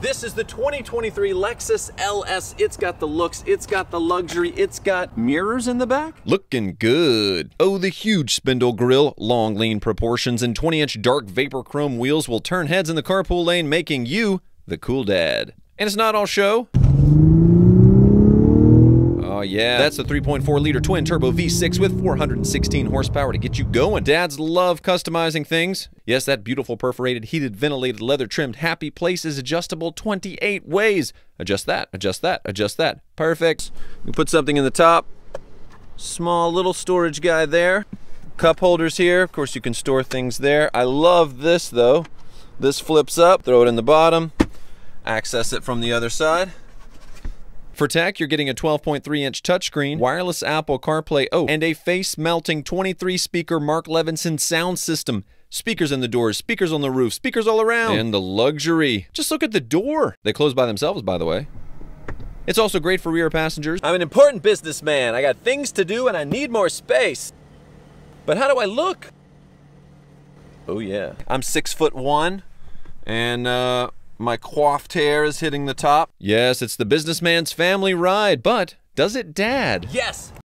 This is the 2023 Lexus LS. It's got the looks, it's got the luxury, it's got mirrors in the back. Looking good. Oh, the huge spindle grille, long lean proportions, and 20 inch dark vapor chrome wheels will turn heads in the carpool lane, making you the cool dad. And it's not all show. Oh, yeah. That's the 3.4 liter twin turbo V6 with 416 horsepower to get you going. Dads love customizing things. Yes, that beautiful perforated, heated, ventilated, leather trimmed happy place is adjustable 28 ways. Adjust that, adjust that, adjust that. Perfect. You put something in the top. Small little storage guy there. Cup holders here. Of course, you can store things there. I love this though. This flips up, throw it in the bottom, access it from the other side. For tech, you're getting a 12.3 inch touchscreen, wireless Apple CarPlay, oh, and a face melting 23 speaker Mark Levinson sound system. Speakers in the doors, speakers on the roof, speakers all around. And the luxury. Just look at the door. They close by themselves, by the way. It's also great for rear passengers. I'm an important businessman. I got things to do and I need more space. But how do I look? Oh yeah. I'm six foot one and uh, my coiffed hair is hitting the top. Yes, it's the businessman's family ride, but does it dad? Yes,